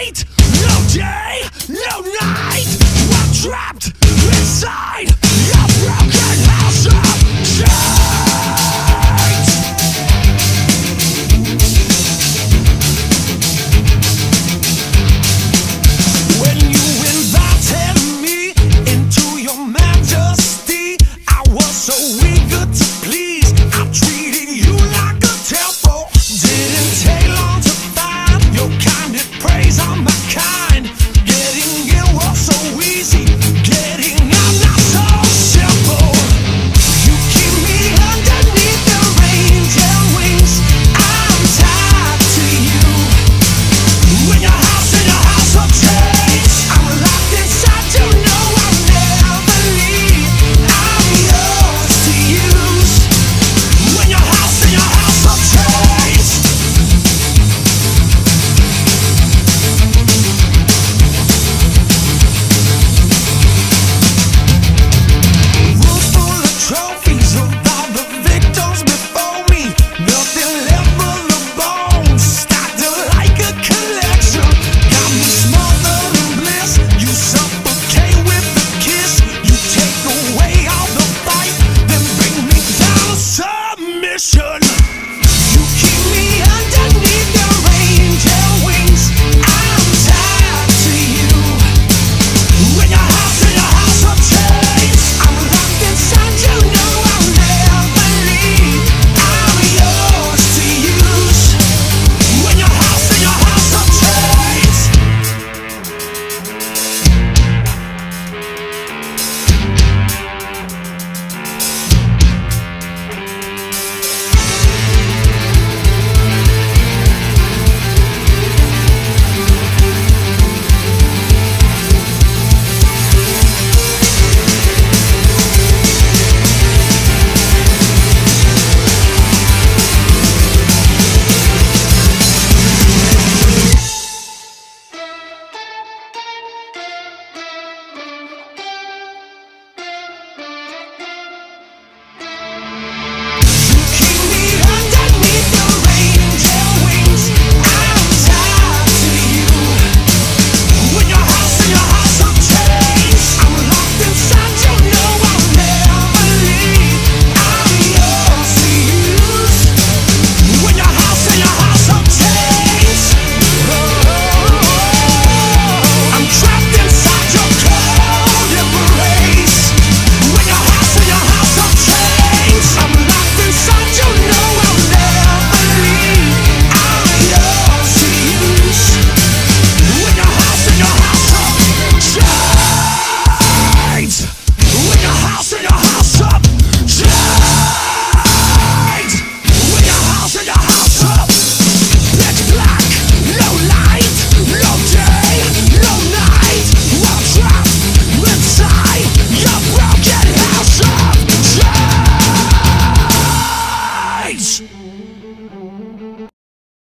no day, no night. I'm trapped Passion